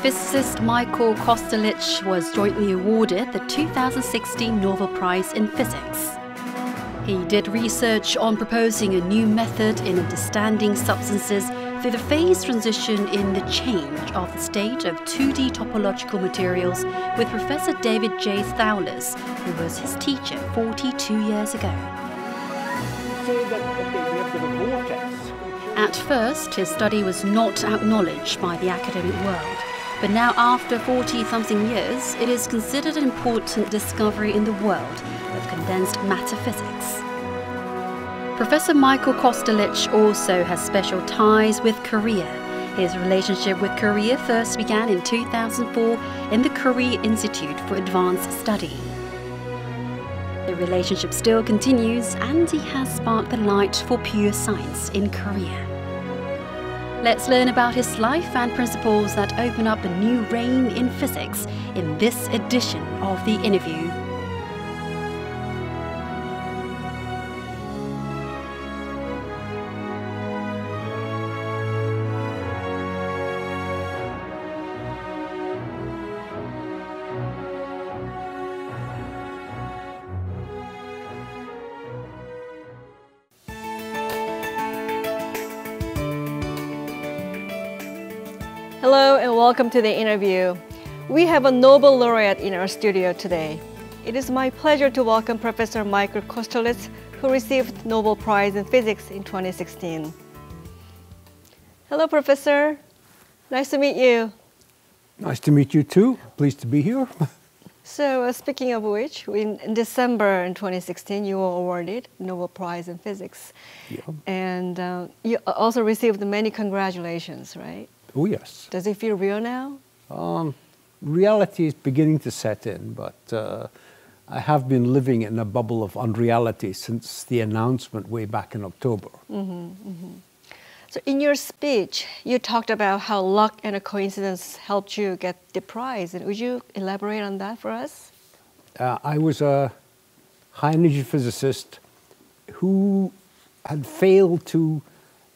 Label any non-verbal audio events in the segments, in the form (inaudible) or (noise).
Physicist Michael Kosterlitz was jointly awarded the 2016 Nobel Prize in Physics. He did research on proposing a new method in understanding substances through the phase transition in the change of the state of 2D topological materials with Professor David J. Thouless, who was his teacher 42 years ago. At first, his study was not acknowledged by the academic world, but now, after 40 something years, it is considered an important discovery in the world of condensed matter physics. Professor Michael Kosterlitz also has special ties with Korea. His relationship with Korea first began in 2004 in the Korea Institute for Advanced Study. The relationship still continues, and he has sparked the light for pure science in Korea. Let's learn about his life and principles that open up a new reign in physics in this edition of the INNERview. Hello and welcome to the INNERview. We have a Nobel laureate in our studio today. It is my pleasure to welcome Professor Michael Kosterlitz, who received Nobel Prize in Physics in 2016. Hello, Professor. Nice to meet you. Nice to meet you too. Pleased to be here. (laughs) So, uh, speaking of which, in, in, December in 2016, you were awarded Nobel Prize in Physics. Yeah. And uh, you also received many congratulations, right? Oh, yes. Does it feel real now? Um, reality is beginning to set in, but uh, I have been living in a bubble of unreality since the announcement way back in October. Mm -hmm, mm -hmm. So, in your speech, you talked about how luck and a coincidence helped you get the prize. And would you elaborate on that for us? Uh, I was a high energy physicist who had failed to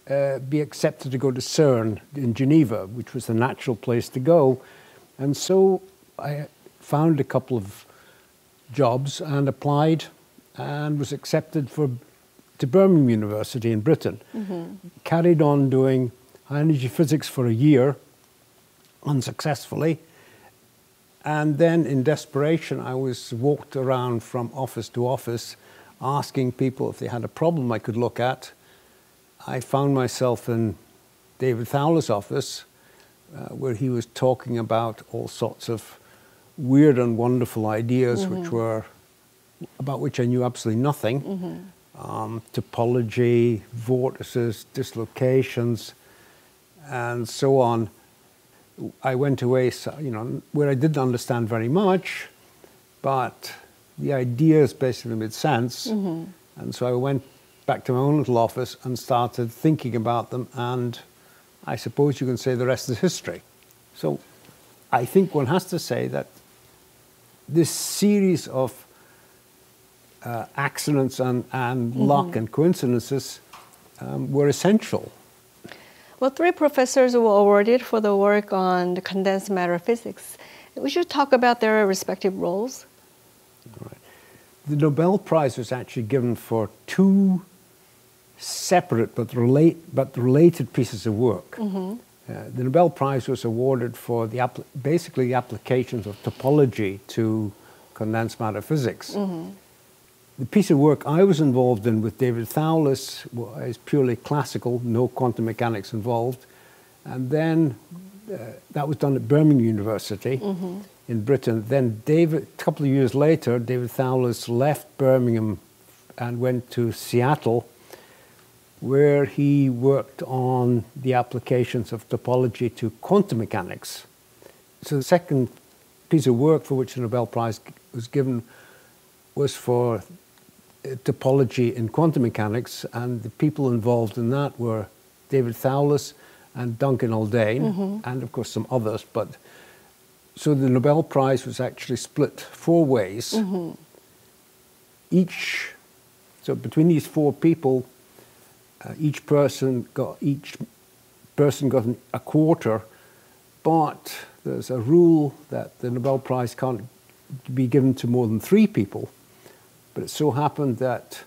uh, be accepted to go to CERN in Geneva, which was the natural place to go. And so I found a couple of jobs and applied and was accepted for to Birmingham University in Britain. Mm-hmm. Carried on doing high energy physics for a year unsuccessfully. And then in desperation, I was walked around from office to office asking people if they had a problem I could look at I found myself in David Thouless' office uh, where he was talking about all sorts of weird and wonderful ideas mm-hmm. which were about which I knew absolutely nothing. Mm-hmm. Um, topology, vortices, dislocations, and so on. I went away, you know, where I didn't understand very much, but the ideas basically made sense. Mm-hmm. And so I went back to my own little office and started thinking about them, and I suppose you can say the rest is history. So I think one has to say that this series of uh, accidents and, and mm-hmm. luck and coincidences um, were essential. Well, three professors were awarded for the work on the condensed matter physics. We should talk about their respective roles. All right. The Nobel Prize was actually given for two separate but, relate, but related pieces of work. Mm-hmm. Uh, the Nobel Prize was awarded for the basically the applications of topology to condensed matter physics. Mm-hmm. The piece of work I was involved in with David Thouless is purely classical, no quantum mechanics involved. And then uh, that was done at Birmingham University mm-hmm. in Britain. Then David, a couple of years later, David Thouless left Birmingham and went to Seattle where he worked on the applications of topology to quantum mechanics. So the second piece of work for which the Nobel Prize was given was for uh, topology in quantum mechanics, and the people involved in that were David Thouless and Duncan Haldane, and of course some others. But so the Nobel Prize was actually split four ways. Each, so between these four people, uh, each person got each person got an, a quarter, but there's a rule that the Nobel Prize can't be given to more than three people. But it so happened that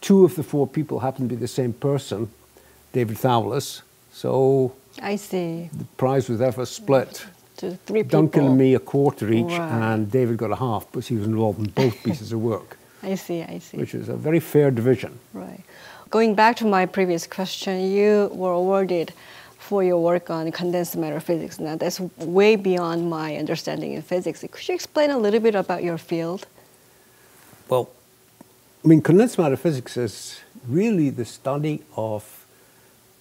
two of the four people happened to be the same person, David Thouless. So I see. the prize was therefore split. To three people. Duncan and me a quarter each, Right. and David got a half because he was involved in both (laughs) pieces of work, I see, I see. which is a very fair division. Right. Going back to my previous question, you were awarded for your work on condensed matter physics. Now, that's way beyond my understanding in physics. Could you explain a little bit about your field? Well, I mean, condensed matter physics is really the study of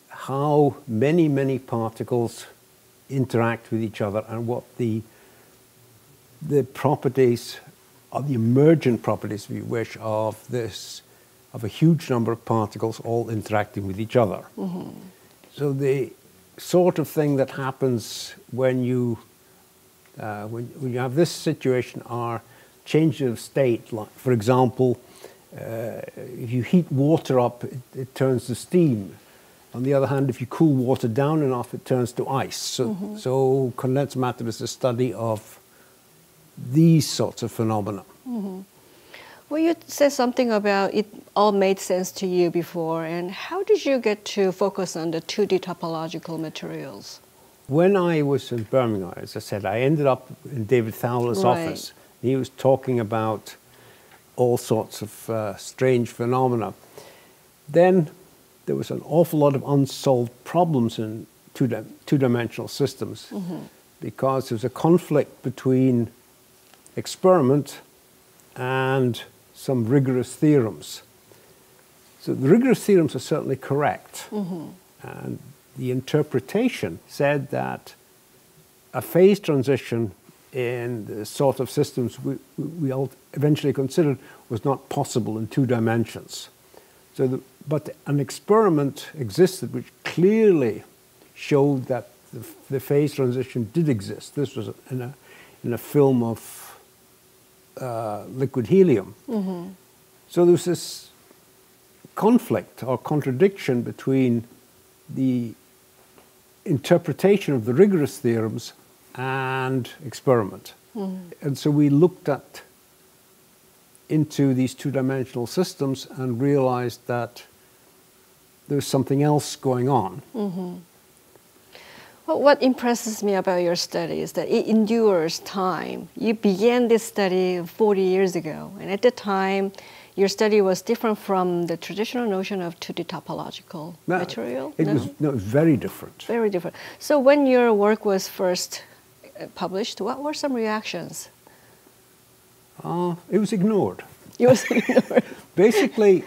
how many, many particles interact with each other and what the, the properties, or the emergent properties, if you wish, of this, of a huge number of particles all interacting with each other. So the sort of thing that happens when you uh, when, when you have this situation are changes of state. Like, for example, uh, if you heat water up, it, it turns to steam. On the other hand, if you cool water down enough, it turns to ice. So, so condensed matter is a study of these sorts of phenomena. Well, you said something about it all made sense to you before, and how did you get to focus on the 2D topological materials? When I was in Birmingham, as I said, I ended up in David Thouless' Right. office. He was talking about all sorts of uh, strange phenomena. Then there was an awful lot of unsolved problems in two, di- two-dimensional systems because there was a conflict between experiment and some rigorous theorems. So the rigorous theorems are certainly correct. Mm-hmm. And the interpretation said that a phase transition in the sort of systems we, we eventually considered was not possible in two dimensions. So the, but an experiment existed which clearly showed that the, the phase transition did exist. This was in a, in a film of uh, liquid helium. Mm-hmm. So there was this conflict or contradiction between the interpretation of the rigorous theorems and experiment. Mm-hmm. And so we looked at into these two-dimensional systems and realized that there's something else going on. Mm-hmm. Well, what impresses me about your study is that it endures time. You began this study 40 years ago, and at the time, your study was different from the traditional notion of 2D topological No, material. It no? was no, it was very different. very different. So, when your work was first uh, published, what were some reactions? Uh, it was ignored. You was (laughs) ignored. Basically,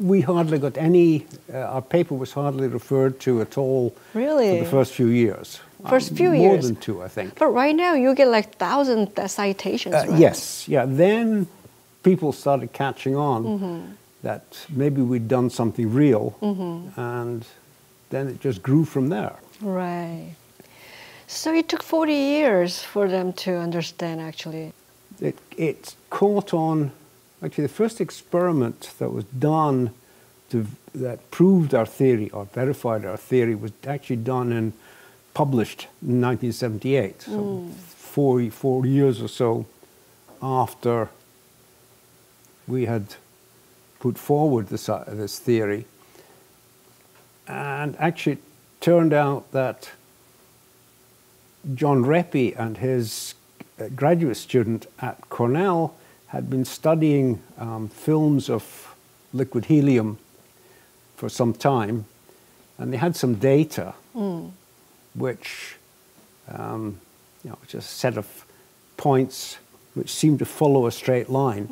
we hardly got any. Uh, our paper was hardly referred to at all Really? for the first few years. First Uh, few more years? More than two, I think. But right now, you get like thousand citations. Uh, right? Yes, yeah. Then people started catching on Mm-hmm. that maybe we'd done something real, Mm-hmm. and then it just grew from there. Right. So it took 40 years for them to understand actually. It, it caught on. Actually, the first experiment that was done to, that proved our theory or verified our theory was actually done and published in 1978. So four, four years or so after we had put forward this, uh, this theory. And actually, it turned out that John Reppy and his uh, graduate student at Cornell had been studying um, films of liquid helium for some time, and they had some data which, um, you know, just a set of points which seemed to follow a straight line.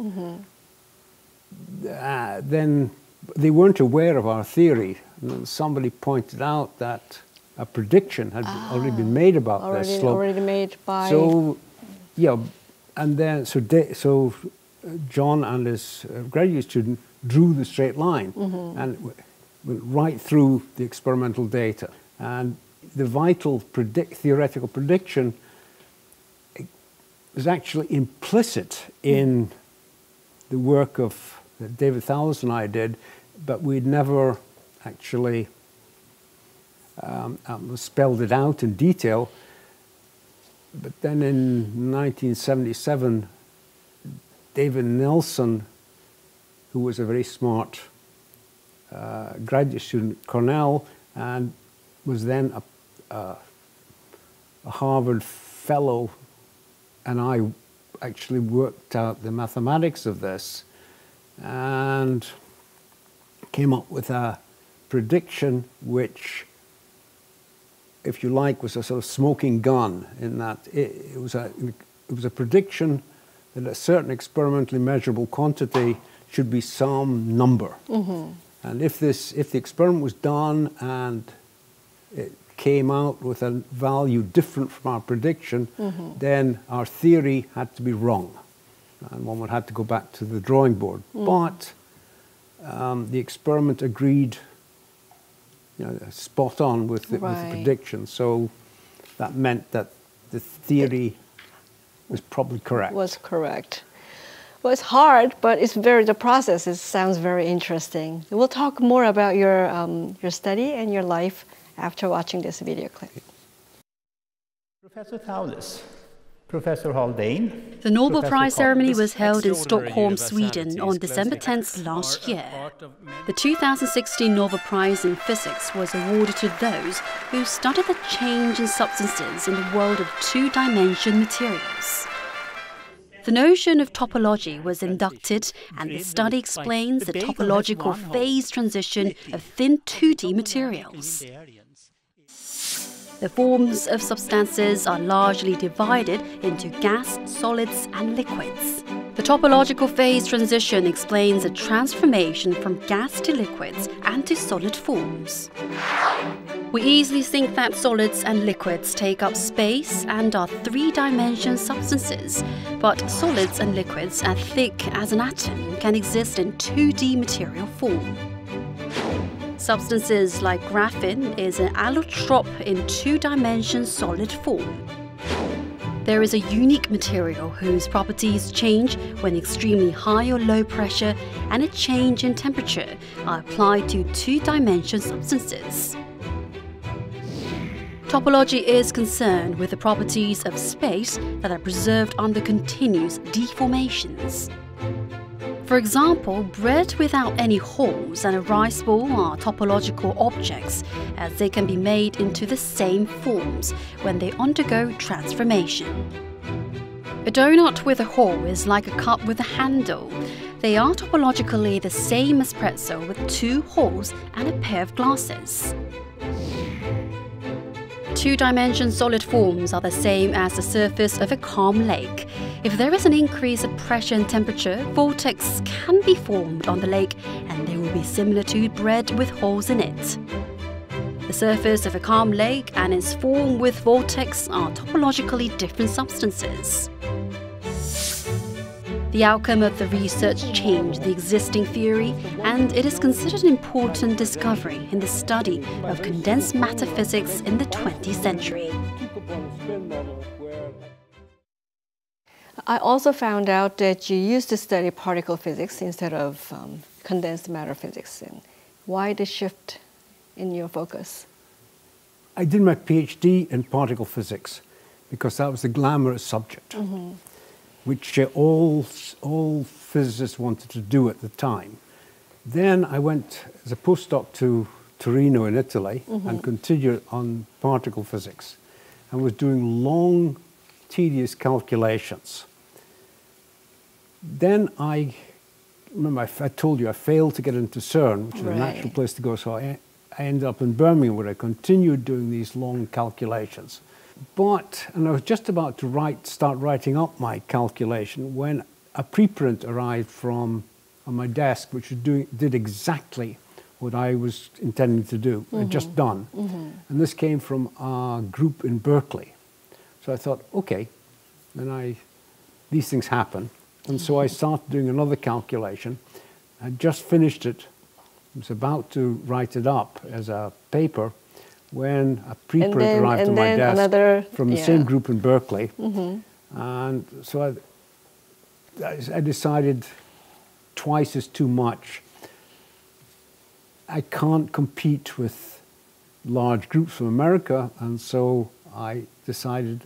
Uh, then they weren't aware of our theory, and then somebody pointed out that a prediction had been- already been made about Already, this slope. already made by. So, yeah, and then so they, so uh, John and his uh, graduate student drew the straight line, Mm-hmm. and w- went right through the experimental data. And the vital predict, theoretical prediction was actually implicit in the work of David Thouless and I did, but we'd never actually um, um, spelled it out in detail. But then in 1977, David Nelson, who was a very smart uh, graduate student at Cornell and was then a, a, Harvard fellow, and I actually worked out the mathematics of this and came up with a prediction which, if you like, was a sort of smoking gun in that it, it was, a, it was a prediction that a certain experimentally measurable quantity should be some number. Mm-hmm. And if, this, if the experiment was done and it came out with a value different from our prediction, mm-hmm. then our theory had to be wrong. And one would have to go back to the drawing board. Mm. But um, the experiment agreed you know, spot on with the, right. with the prediction. So that meant that the theory was probably correct. Was correct. Well, it's hard, but it's very the process. It sounds very interesting. We'll talk more about your um, your study and your life after watching this video clip. Professor Thouless, Professor Haldane. The Nobel Professor Prize ceremony was held in Stockholm, Sweden on December 10th last year. The 2016 Nobel Prize in Physics was awarded to those who studied the change in substances in the world of two-dimension materials. The notion of topology was inducted, and the study explains the topological phase transition of thin 2D materials. The forms of substances are largely divided into gas, solids, and liquids. The topological phase transition explains a transformation from gas to liquids and to solid forms. We easily think that solids and liquids take up space and are three dimensional substances, but solids and liquids as thick as an atom can exist in 2D material form. Substances like graphene is an allotrope in two-dimension solid form. There is a unique material whose properties change when extremely high or low pressure and a change in temperature are applied to two-dimension substances. Topology is concerned with the properties of space that are preserved under continuous deformations. For example, bread without any holes and a rice ball are topological objects, as they can be made into the same forms when they undergo transformation. A donut with a hole is like a cup with a handle. They are topologically the same as pretzel with two holes and a pair of glasses. Two-dimension solid forms are the same as the surface of a calm lake. If there is an increase of pressure and temperature, vortex can be formed on the lake and they will be similar to bread with holes in it. The surface of a calm lake and its form with vortex are topologically different substances. The outcome of the research changed the existing theory, and it is considered an important discovery in the study of condensed matter physics in the 20th century. I also found out that you used to study particle physics instead of um, condensed matter physics. And why the shift in your focus? I did my PhD in particle physics because that was the glamorous subject. Mm -hmm which uh, all, all physicists wanted to do at the time. Then I went as a postdoc to Torino in Italy mm -hmm. and continued on particle physics and was doing long, tedious calculations. Then I remember I, I told you I failed to get into CERN, which is right. a natural place to go, so I, I ended up in Birmingham where I continued doing these long calculations. But, and I was just about to write, start writing up my calculation when a preprint arrived from on my desk, which doing, did exactly what I was intending to do, mm -hmm. just done. Mm -hmm. And this came from a group in Berkeley. So I thought, okay, then I, these things happen. And so I started doing another calculation. I just finished it I was about to write it up as a paper when a preprint then- arrived on my desk another- from the yeah. same group in Berkeley. Mm-hmm. And so I, I- decided twice is too much. I can't compete with large groups from America, and so I decided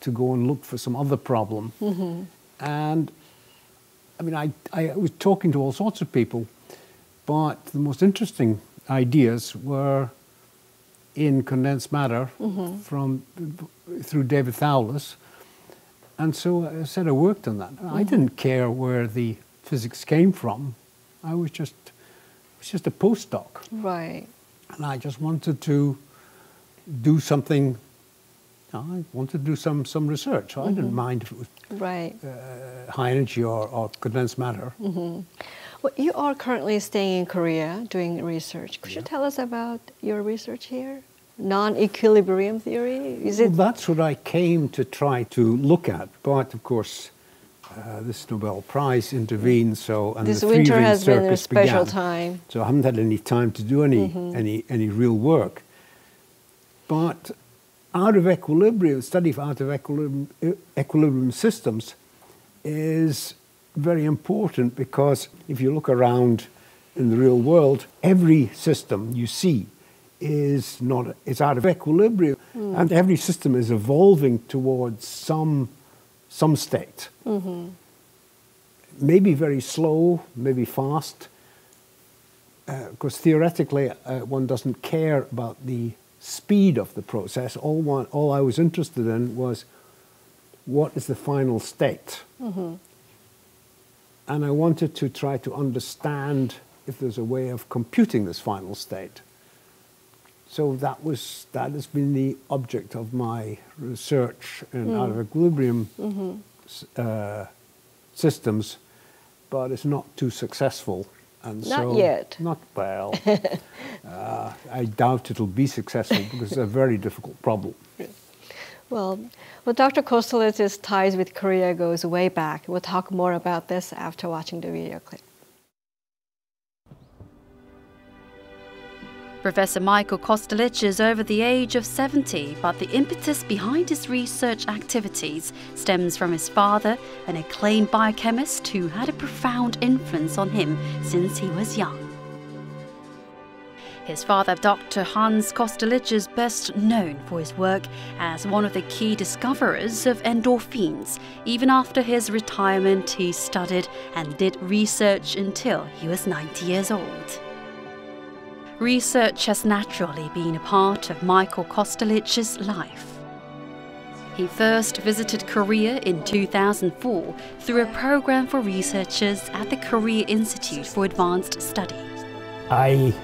to go and look for some other problem. Mm-hmm. And I mean, I, I was talking to all sorts of people, but the most interesting ideas were in condensed matter mm-hmm. from through David Thouless. And so I said I worked on that. I mm-hmm. didn't care where the physics came from. I was just was just a postdoc, Right. and I just wanted to do something. I wanted to do some some research. I didn't mm-hmm. mind if it was Right. uh, high energy or, or condensed matter. Well, you are currently staying in Korea doing research. Could you tell us about your research here? Non-equilibrium theory? Is Well, it? that's what I came to try to look at, but of course, uh, this Nobel Prize intervened. So and This the winter has been a special began. time. So I haven't had any time to do any any any real work. But out of equilibrium, study of out of equilibrium, equilibrium systems is very important because if you look around in the real world, every system you see is not is out of equilibrium, hmm. and every system is evolving towards some some state. Mm-hmm. Maybe very slow, maybe fast, uh, because theoretically uh, one doesn't care about the speed of the process. All one, all I was interested in was what is the final state, mm-hmm. And I wanted to try to understand if there's a way of computing this final state. So that was that has been the object of my research in out of equilibrium s- uh, systems, but it's not too successful. And Not so, yet. Not well. (laughs) uh, I doubt it'll be successful because it's a very difficult problem. Well, well, Dr. Kosterlitz's ties with Korea goes way back. We'll talk more about this after watching the video clip. Professor Michael Kosterlitz is over the age of 70, but the impetus behind his research activities stems from his father, an acclaimed biochemist who had a profound influence on him since he was young. His father, Dr. Hans Kosterlitz, is best known for his work as one of the key discoverers of endorphins. Even after his retirement, he studied and did research until he was 90 years old. Research has naturally been a part of Michael Kosterlitz's life. He first visited Korea in 2004 through a program for researchers at the Korea Institute for Advanced Study. I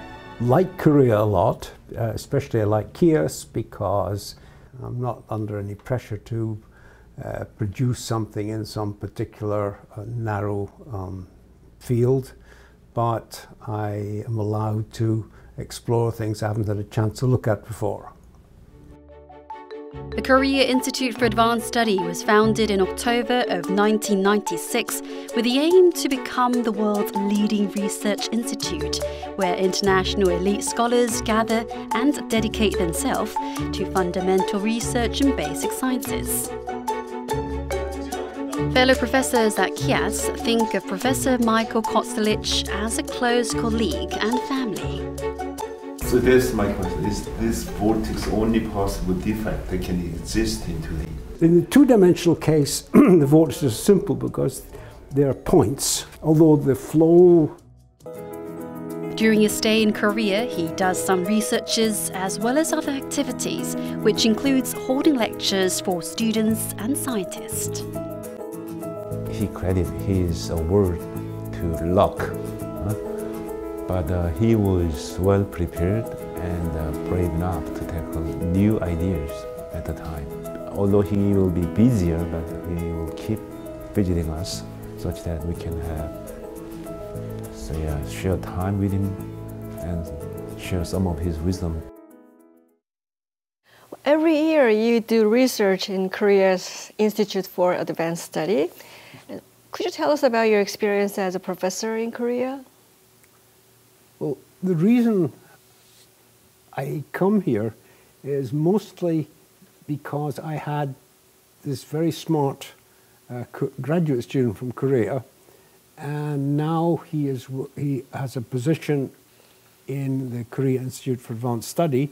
like Korea a lot, uh, especially I like KIAS because I'm not under any pressure to uh, produce something in some particular uh, narrow um, field, but I am allowed to explore things I haven't had a chance to look at before. The Korea Institute for Advanced Study was founded in October of 1996 with the aim to become the world's leading research institute where international elite scholars gather and dedicate themselves to fundamental research in basic sciences. Fellow professors at KIAS think of Professor Michael Kosterlitz as a close colleague and family. So that's my question. Is this vortex only possible defect that can exist in 2D? In the two-dimensional case, (clears throat) the vortices are simple because they are points, although the flow During his stay in Korea, he does some researches as well as other activities, which includes holding lectures for students and scientists. he credits his award to luck. But uh, he was well prepared and uh, brave enough to tackle new ideas at the time. Although he will be busier, but he will keep visiting us such that we can have so yeah, share time with him and share some of his wisdom. Every year you do research in Korea's Institute for Advanced Study. Could you tell us about your experience as a professor in Korea? Well, the reason I come here is mostly because I had this very smart uh, graduate student from Korea, and now he, is, he has a position in the Korea Institute for Advanced Study,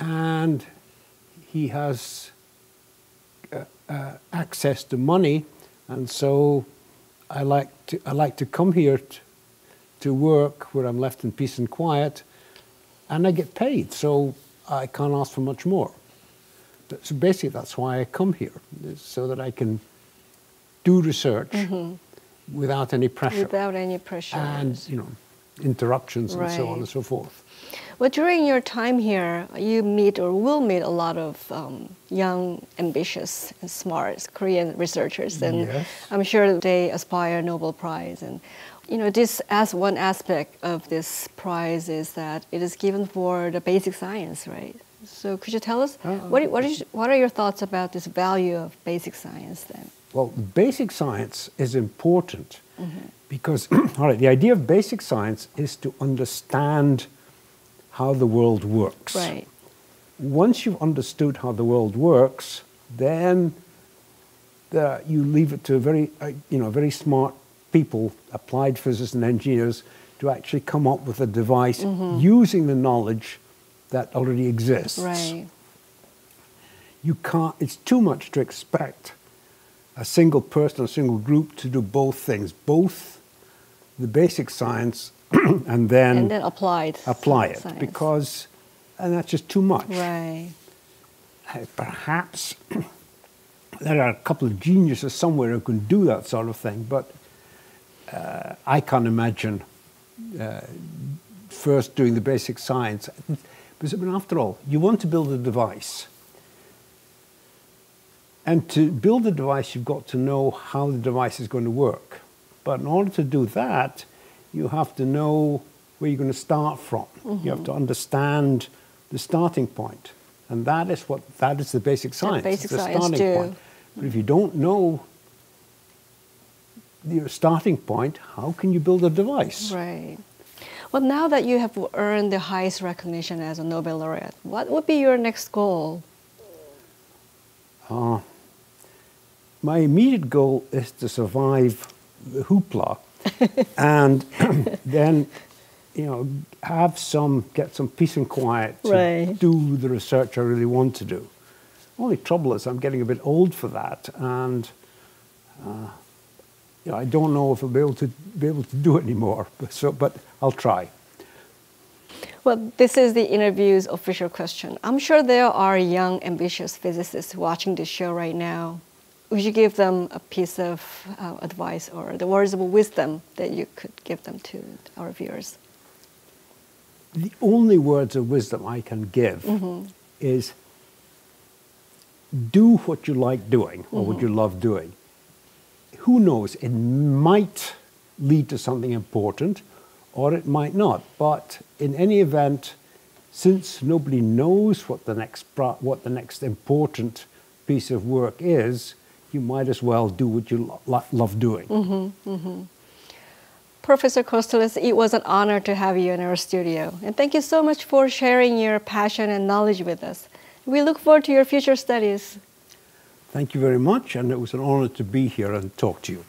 and he has uh, uh, access to money, and so I like to, I like to come here to work where I'm left in peace and quiet, and I get paid, so I can't ask for much more. So basically, that's why I come here, so that I can do research mm -hmm. without any pressure. Without any pressure. And, you know, interruptions and so on and so forth. Well, during your time here, you meet or will meet a lot of um, young, ambitious, and smart Korean researchers, and yes. I'm sure they aspire Nobel Prize. And you know, this as one aspect of this prize is that it is given for the basic science, right? So could you tell us uh, what, what, is, what are your thoughts about this value of basic science then? Well, basic science is important mm -hmm. because, (clears throat) all right, the idea of basic science is to understand how the world works. Right. Once you've understood how the world works, then the, you leave it to a very, uh, you know, very smart people, applied physicists and engineers, to actually come up with a device mm -hmm. using the knowledge that already exists. Right. You can't, it's too much to expect a single person, a single group to do both things, both the basic science (clears throat) and then, and then applied apply it science. because and that's just too much. Right. Uh, perhaps (clears throat) there are a couple of geniuses somewhere who can do that sort of thing, but uh, I can't imagine uh, first doing the basic science. Because I mean, after all, you want to build a device. And to build a device, you've got to know how the device is going to work. But in order to do that, you have to know where you're going to start from. Mm -hmm. You have to mm-hmm. understand the starting point. And that is what that is the basic science. The basic the science starting too. point. But if you don't know your starting point, how can you build a device? Right. Well, now that you have earned the highest recognition as a Nobel laureate, what would be your next goal? Uh, my immediate goal is to survive the hoopla (laughs) and (clears throat) then, you know, have some, get some peace and quiet to right. do the research I really want to do. Only trouble is I'm getting a bit old for that and you know, I don't know if I'll be able to be able to do it anymore. But so, but I'll try. Well, this is the INNERview's official question. I'm sure there are young, ambitious physicists watching this show right now. Would you give them a piece of uh, advice or the words of wisdom that you could give them to our viewers? The only words of wisdom I can give mm -hmm. is do what you like doing or mm -hmm. what you love doing who knows, it might lead to something important or it might not. But in any event, since nobody knows what the next, what the next important piece of work is, you might as well do what you lo love doing. Mm -hmm, mm -hmm. Professor Kosterlitz, it was an honor to have you in our studio. And thank you so much for sharing your passion and knowledge with us. We look forward to your future studies. Thank you very much, and it was an honor to be here and talk to you.